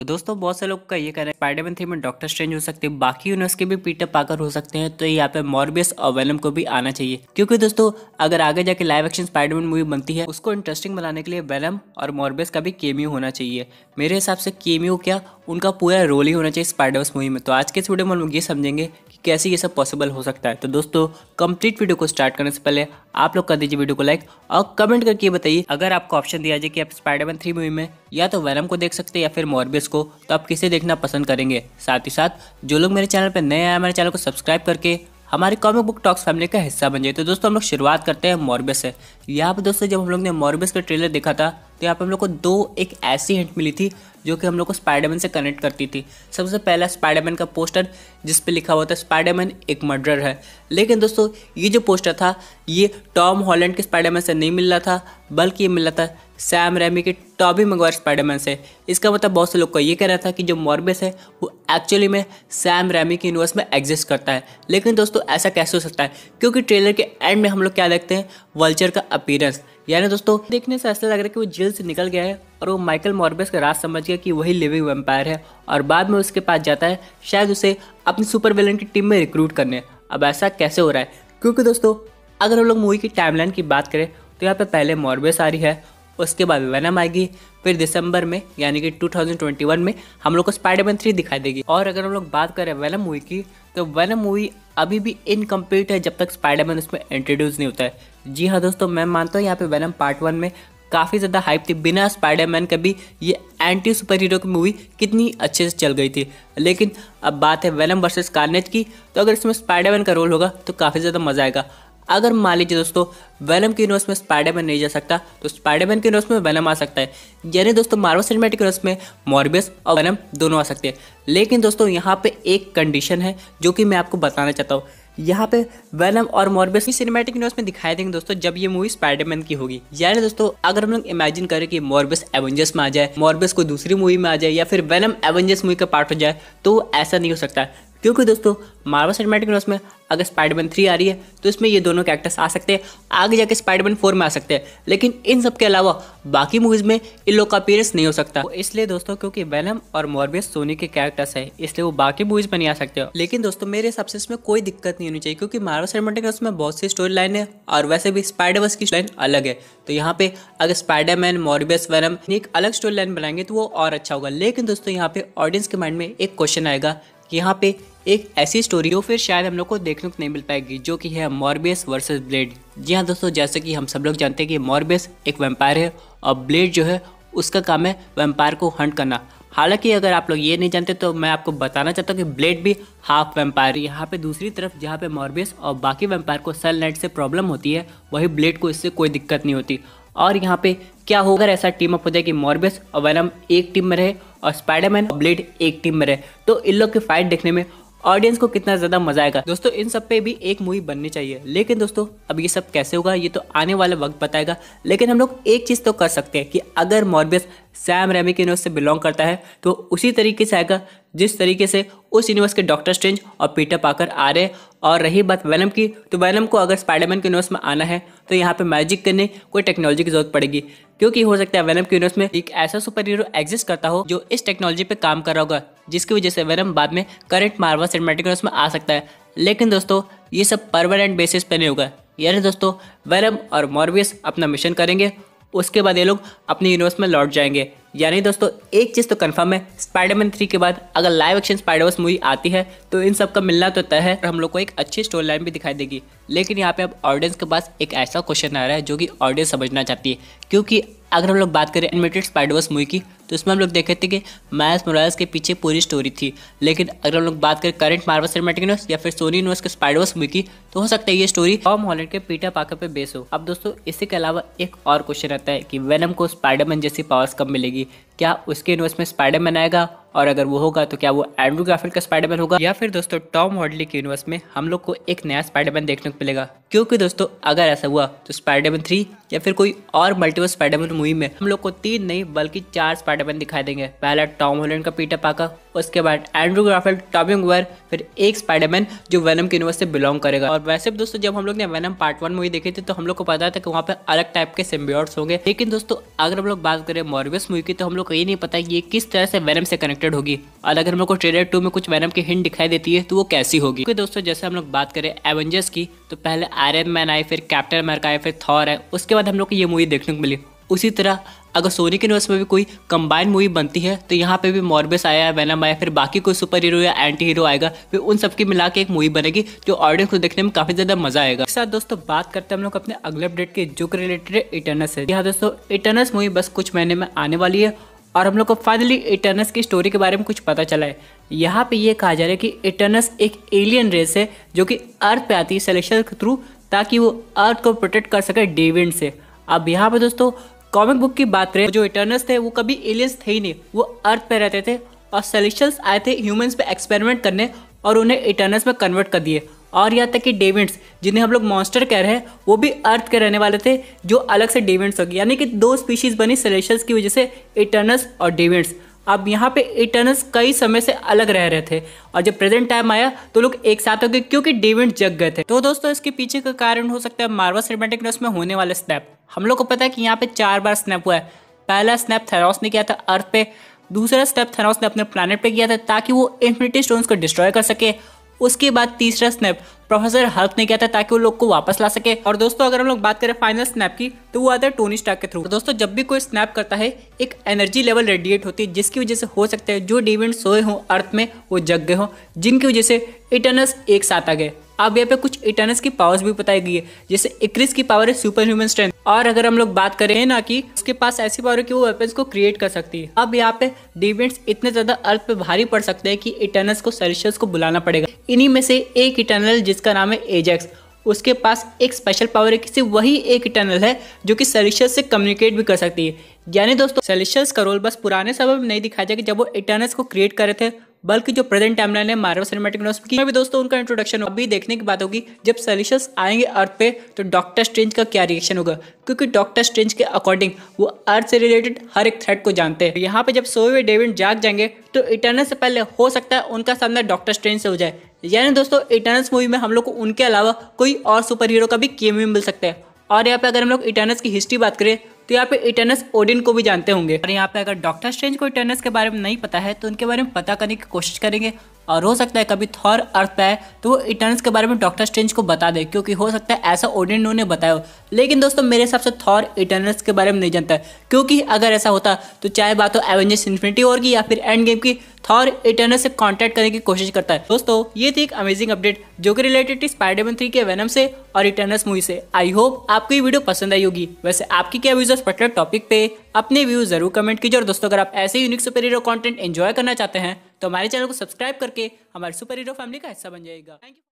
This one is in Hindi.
तो दोस्तों, बहुत से लोग का ये कह रहे हैं स्पाइडरमैन थ्री में डॉक्टर स्ट्रेंज हो सकते हैं, बाकी यूनिवर्स के भी पीटर पाकर हो सकते हैं तो यहाँ पे मॉर्बियस और वेलम को भी आना चाहिए। क्योंकि दोस्तों, अगर आगे जाके लाइव एक्शन स्पाइडरमैन मूवी बनती है, उसको इंटरेस्टिंग बनाने के लिए वेनम और मॉर्बियस का भी केमियो होना चाहिए। मेरे हिसाब से केमियो क्या, उनका पूरा रोल ही होना चाहिए स्पाइडरवर्स मूवी में। तो आज के इस वीडियो में हम लोग ये समझेंगे कैसे ये सब पॉसिबल हो सकता है। तो दोस्तों कंप्लीट वीडियो को स्टार्ट करने से पहले आप लोग कर दीजिए वीडियो को लाइक और कमेंट करके बताइए, अगर आपको ऑप्शन दिया जाए कि आप स्पाइडरमैन थ्री मूवी में या तो वेनम को देख सकते हैं या फिर मॉर्बियस को तो आप किसे देखना पसंद करेंगे? साथ ही साथ, जो लोग मेरे चैनल पर नए आए मेरे चैनल को सब्सक्राइब करके हमारे कॉमिक बुक टॉक्स फैमिली का हिस्सा बन जाए तो दोस्तों, हम लोग शुरुआत करते हैं मॉर्बियस से। यहाँ पर दोस्तों, जब हम लोग ने मॉर्बियस का ट्रेलर देखा था तो यहाँ पर हम लोग को दो एक ऐसी हिंट मिली थी जो कि हम लोग को स्पाइडरमैन से कनेक्ट करती थी। सबसे पहला स्पाइडरमैन का पोस्टर जिस पे लिखा हुआ था स्पाइडरमैन एक मर्डर है। लेकिन दोस्तों, ये जो पोस्टर था, ये टॉम हॉलैंड के स्पाइडरमैन से नहीं मिल रहा था, बल्कि ये मिल रहा था सैम रेमी के टॉबी मगवार स्पाइडरमैन से। इसका मतलब बहुत से लोग को ये कह रहा था कि जो मॉर्बियस है, वो एक्चुअली में सैम रेमी के यूनिवर्स में एग्जिस्ट करता है। लेकिन दोस्तों, ऐसा कैसे हो सकता है? क्योंकि ट्रेलर के एंड में हम लोग क्या देखते हैं? वल्चर का अपीयरेंस यानी दोस्तों, देखने से ऐसा लग रहा है कि वो जेल से निकल गया है और वो माइकल मॉर्बियस का राज समझ गया कि वही लिविंग वेम्पायर है और बाद में उसके पास जाता है, शायद उसे अपनी सुपर विलन की टीम में रिक्रूट करने। अब ऐसा कैसे हो रहा है? क्योंकि दोस्तों, अगर हम लोग मूवी की टाइमलाइन की बात करें तो यहाँ पे पहले मॉर्बियस आ रही है, उसके बाद वेनम आएगी, फिर दिसंबर में, यानी कि 2021 में हम लोग को स्पाइडरमैन थ्री दिखाई देगी। और अगर हम लोग बात करें वेनम मूवी की तो वेनम मूवी अभी भी इनकम्प्लीट है जब तक स्पाइडरमैन उसमें इंट्रोड्यूस नहीं होता है। जी हाँ दोस्तों, मैं मानता हूँ यहाँ पे वैनम पार्ट वन में काफ़ी ज़्यादा हाइप थी। बिना स्पाइडरमैन के भी ये एंटी सुपर हीरो की मूवी कितनी अच्छे से चल गई थी। लेकिन अब बात है वैनम वर्सेस कार्नेज की तो अगर इसमें स्पाइडरमैन का रोल होगा तो काफ़ी ज़्यादा मज़ा आएगा। अगर मान लीजिए दोस्तों वैनम के यूनिवर्स में स्पाइडरमैन नहीं जा सकता तो स्पाइडरमैन के यूनिवर्स में वैनम आ सकता है। यानी दोस्तों मार्वल सिनेमैटिक यूनिवर्स में मॉर्बियस और वैनम दोनों आ सकते हैं। लेकिन दोस्तों, यहाँ पे एक कंडीशन है, जो कि मैं आपको बताना चाहता हूँ। यहाँ पे वेनम और मॉर्बियस की सिनेमैटिक यूनिवर्स में दिखाई देंगे दोस्तों, जब ये मूवी स्पाइडरमैन की होगी। यानी दोस्तों, अगर हम लोग इमेजिन करें कि मॉर्बियस एवेंजर्स में आ जाए मॉर्बियस को दूसरी मूवी में आ जाए, या फिर वेनम एवेंजर्स मूवी का पार्ट हो जाए तो ऐसा नहीं हो सकता। क्योंकि दोस्तों मार्वल सिनेमैटिक यूनिवर्स में अगर स्पाइडरमैन थ्री आ रही है तो इसमें ये दोनों कैरेक्टर्स आ सकते हैं। आगे जाके स्पाइडरमैन फोर में आ सकते हैं। लेकिन इन सब के अलावा बाकी मूवीज़ में इन लोग का अपीयरेंस नहीं हो सकता। तो इसलिए दोस्तों, क्योंकि वेनम और मॉर्बियस सोनी के कैरेक्टर्स है, इसलिए वो बाकी मूवीज़ में नहीं आ सकते। लेकिन दोस्तों, मेरे हिसाब से इसमें कोई दिक्कत नहीं होनी चाहिए, क्योंकि मार्वल सिनेमेटिक यूनिवर्स में बहुत सी स्टोरी लाइन है और वैसे भी स्पाइडरवर्स की लाइन अलग है। तो यहाँ पे अगर स्पाइडरमैन मॉर्बियस वेनम एक अलग स्टोरी लाइन बनाएँगे तो वो और अच्छा होगा। लेकिन दोस्तों, यहाँ पे ऑडियंस के माइंड में एक क्वेश्चन आएगा यहाँ पे एक ऐसी स्टोरी हो, फिर शायद हम लोग को देखने को नहीं मिल पाएगी, जो कि है मॉर्बियस वर्सेस ब्लेड जी हाँ दोस्तों, जैसे कि हम सब लोग जानते हैं कि मॉर्बियस एक वेम्पायर है, और ब्लेड जो है, उसका काम है वेम्पायर को हंट करना। हालाँकि अगर आप लोग ये नहीं जानते तो मैं आपको बताना चाहता हूँ कि ब्लेड भी हाफ़ वेम्पायर यहाँ पे दूसरी तरफ़, जहाँ पे मॉर्बियस और बाकी वेम्पायर को सेल नाइट से प्रॉब्लम होती है, वही ब्लेड को इससे कोई दिक्कत नहीं होती। और यहाँ पे क्या होगा ऐसा टीम अप हो जाए कि मॉर्बियस और वेनम एक टीम में रहे और स्पाइडरमैन और ब्लेड एक टीम में रहे। तो इन लोग की फाइट देखने में ऑडियंस को कितना ज़्यादा मज़ा आएगा। दोस्तों, इन सब पे भी एक मूवी बननी चाहिए। लेकिन दोस्तों, अब ये सब कैसे होगा, ये तो आने वाला वक्त बताएगा। लेकिन हम लोग एक चीज़ तो कर सकते हैं कि अगर मॉर्बियस सैम रेमी के से बिलोंग करता है तो उसी तरीके से आएगा जिस तरीके से उस यूनिवर्स के डॉक्टर स्ट्रेंज और पीटर पाकर आ रहे और रही बात वेनम की तो वेनम को अगर स्पाइडरमैन के यूनिवर्स में आना है तो यहाँ पे मैजिक करने कोई टेक्नोलॉजी की ज़रूरत पड़ेगी। क्योंकि हो सकता है वेनम के यूनिवर्स में एक ऐसा सुपर हीरो एग्जिस्ट करता हो जो इस टेक्नोलॉजी पे काम कर रहा होगा, जिसकी वजह से वेनम बाद में करंट मार्वल सिनेमेटिक यूनिवर्स में आ सकता है। लेकिन दोस्तों, ये सब परमानेंट बेसिस पे नहीं होगा। यानी दोस्तों वेनम और मॉर्बियस अपना मिशन करेंगे, उसके बाद ये लोग अपने यूनिवर्स में लौट जाएँगे। यानी दोस्तों, एक चीज़ तो कंफर्म है स्पाइडरमैन थ्री के बाद अगर लाइव एक्शन स्पाइडरवर्स मूवी आती है तो इन सब का मिलना तो तय है और हम लोग को एक अच्छी स्टोरी लाइन भी दिखाई देगी। लेकिन यहाँ पे अब ऑडियंस के पास एक ऐसा क्वेश्चन आ रहा है जो कि ऑडियंस समझना चाहती है। क्योंकि अगर हम लोग बात करें एनिमेटेड स्पाइडरवर्स मूवी की तो इसमें हम लोग देखे थे कि मायस मोराइल्स के पीछे पूरी स्टोरी थी। लेकिन अगर हम लोग बात करें करंट मार्वल सिनेमेटिक यूनिवर्स या फिर सोनी यूनिवर्स के स्पाइडवर्स मूवी की तो हो सकता है ये स्टोरी टॉम हॉलैंड के पीटर पाकर पे बेस हो। अब दोस्तों, इसी के अलावा एक और क्वेश्चन रहता है कि वेनम को स्पाइडरमैन जैसी पावर्स कब मिलेगी? क्या उसके यूनिवर्स में स्पाइडरमैन आएगा? और अगर वो होगा तो क्या वो एंड्रू ग्राफिल का स्पाइडरमैन होगा? या फिर दोस्तों टॉम हॉडली के यूनिवर्स में हम लोग को एक नया स्पाइडरमैन देखने को मिलेगा। क्योंकि दोस्तों, अगर ऐसा हुआ तो स्पाइडरमैन थ्री या फिर कोई और मल्टीवर्स स्पाइडरमैन मूवी में हम लोग को तीन नहीं, बल्कि चार स्पाइडरमैन दिखाई देंगे। पहला टॉम हॉलैंड का पीटर पाका उसके बाद एंड्रू ग्राफिल टॉमी फिर एक स्पाइडरमैन जो वेनम के यूनिवर्स से बिलोंग करेगा। और वैसे भी दोस्तों, जब हम लोग ने वेनम पार्ट वन मूवी देखी थी तो हम लोग को पता था कि वहाँ पे अलग टाइप के सिम्बियोट्स होंगे। लेकिन दोस्तों, अगर हम लोग बात करें मॉर्बियस मूवी की तो हम लोग को ये नहीं पता कि ये किस तरह से वेनम से कनेक्टेड होगी। और अगर लोग को ट्रेलर टू में कुछ वेनम की हिंट दिखाई देती है तो वो कैसी होगी? क्योंकि दोस्तों, जैसे हम लोग बात करें एवेंजर्स की तो पहले आयरन मैन आए फिर कैप्टन अमेरिका आए फिर थॉर है। उसके बाद हम लोग को ये मूवी देखने को मिली। उसी तरह, अगर सोनी के यूनिवर्स में भी कोई कंबाइंड मूवी बनती है तो यहाँ पे भी मॉर्बिस आया वैनम आया, फिर बाकी कोई सुपर हीरो या एंटी हीरो आएगा, फिर उन सबकी मिला के एक मूवी बनेगी, जो ऑडियंस को देखने में काफ़ी ज़्यादा मज़ा आएगा। एक साथ दोस्तों, बात करते हैं हम लोग अपने अगले अपडेट के, जो रिलेटेड इटर्नस है यहाँ दोस्तों इटर्नस मूवी बस कुछ महीने में आने वाली है और हम लोग को फाइनली इटर्नस की स्टोरी के बारे में कुछ पता चला है। यहाँ पे ये कहा जा रहा है कि इटर्नस एक एलियन रेस है, जो कि अर्थ पे आती है सेलेक्शन के थ्रू ताकि वो अर्थ को प्रोटेक्ट कर सके डेविड से। अब यहाँ पे दोस्तों कॉमिक बुक की बात करें, जो इटर्नस थे, वो कभी एलियंस थे ही नहीं। वो अर्थ पे रहते थे और सेलिशल्स आए थे ह्यूमंस पे एक्सपेरिमेंट करने और उन्हें इटर्नस में कन्वर्ट कर दिए। और यहाँ तक कि डेविड्स, जिन्हें हम लोग मॉन्स्टर कह रहे हैं, वो भी अर्थ के रहने वाले थे, जो अलग से डेविड्स हो गए यानी कि दो स्पीशीज बनी सेलेशल्स की वजह से इटर्नल्स और डेविड्स अब यहाँ पे इटर्नल्स कई समय से अलग रह रहे थे और जब प्रेजेंट टाइम आया तो लोग एक साथ हो गए क्योंकि डेविड जग गए थे। तो दोस्तों, इसके पीछे का कारण हो सकता है मार्वल सिनेमैटिक में होने वाले स्नैप हम लोग को पता है कि यहाँ पे चार बार स्नैप हुआ है। पहला स्नैप थेरॉस ने किया था अर्थ पे, दूसरा स्नैप थेरॉस ने अपने प्लानट पे किया था, ताकि वो इन्फिनिटी स्टोन्स को डिस्ट्रॉय कर सके उसके बाद तीसरा स्नैप प्रोफेसर हल्क ने किया था ताकि वो लोग को वापस ला सके। और दोस्तों, अगर हम लोग बात करें फाइनल स्नैप की तो वो आता है टोनी स्टार्क के थ्रू दोस्तों, जब भी कोई स्नैप करता है, एक एनर्जी लेवल रेडिएट होती है, जिसकी वजह से हो सकता है जो डिवेंट सोए हों अर्थ में वो जग गए हों, जिनकी वजह से इटर्नस एक साथ आ गए। अब यहाँ पे कुछ इटर्नस की पावर्स भी बताई गई है, जैसे इक्रिस की पावर है सुपर ह्यूमन स्ट्रेंथ और अगर हम लोग बात करें ना कि उसके पास ऐसी पावर है कि वो वेपन्स को क्रिएट कर सकती है। अब यहाँ पे डिवेंट्स इतने ज़्यादा अर्थ पे भारी पड़ सकते हैं कि इटर्नस को सेल्शियस को बुलाना पड़ेगा। इन्हीं में से एक इटर्नल जिसका नाम है एजेक्स उसके पास एक स्पेशल पावर है कि सिर्फ़ वही एक इटर्नल है जो कि सेलिशियस से कम्युनिकेट भी कर सकती है। यानी दोस्तों सेलिशियस का रोल बस पुराने समय में नहीं दिखाया जाएगा जब वो इटर्नस को क्रिएट कर रहे थे, बल्कि जो प्रेजेंट टाइमलाइन है मार्वल सिनेमैटिक यूनिवर्स की। भी दोस्तों, उनका इंट्रोडक्शन अभी देखने की बात होगी, जब सेलिशियस आएँगे अर्थ पे तो डॉक्टर स्ट्रेंज का क्या रिएक्शन होगा? क्योंकि डॉक्टर स्ट्रेंज के अकॉर्डिंग वो अर्थ से रिलेटेड हर एक थ्रेड को जानते हैं। यहाँ पे जब सोए हुए डेविड जाग जाएँगे तो इटर्नल से पहले हो सकता है उनका सामना डॉक्टर स्ट्रेंज से हो जाए। यानी दोस्तों इटर्नल्स मूवी में हम लोग को उनके अलावा कोई और सुपर हीरो का भी केम मिल सकता है। और यहाँ पे अगर हम लोग इटर्नल्स की हिस्ट्री बात करें तो यहाँ पे इटर्नस ओडिन को भी जानते होंगे। और यहाँ पे अगर डॉक्टर स्ट्रेंज को इटर्नस के बारे में नहीं पता है तो उनके बारे में पता करने की कोशिश करेंगे। और हो सकता है कभी थॉर अर्थ पे आए तो वो इटर्नस के बारे में डॉक्टर स्ट्रेंज को बता दे, क्योंकि हो सकता है ऐसा ओडिन ने बताया हो। लेकिन दोस्तों, मेरे हिसाब से थॉर इटर्नस के बारे में नहीं जानता, क्योंकि अगर ऐसा होता तो चाहे बात हो एवेंजर्स इन्फिनिटी और की या फिर एंड गेम की, थॉर इटर्नस से कॉन्टैक्ट करने की कोशिश करता है। दोस्तों, ये थी एक अमेजिंग अपडेट जो कि रिलेटेड थी स्पाइडरमैन थ्री के वेनम से और इटर्नस मूवी से। आई होप आपको ये वीडियो पसंद आई होगी। वैसे आपकी क्या व्यूज़ पर्टिकुलर टॉपिक पे, अपने व्यूज़ ज़रूर कमेंट कीजिए। और दोस्तों, अगर आप ऐसे unique super hero content enjoy करना चाहते हैं तो हमारे चैनल को सब्सक्राइब करके हमारे सुपर हीरो फैमिली का हिस्सा बन जाएगा। Thank you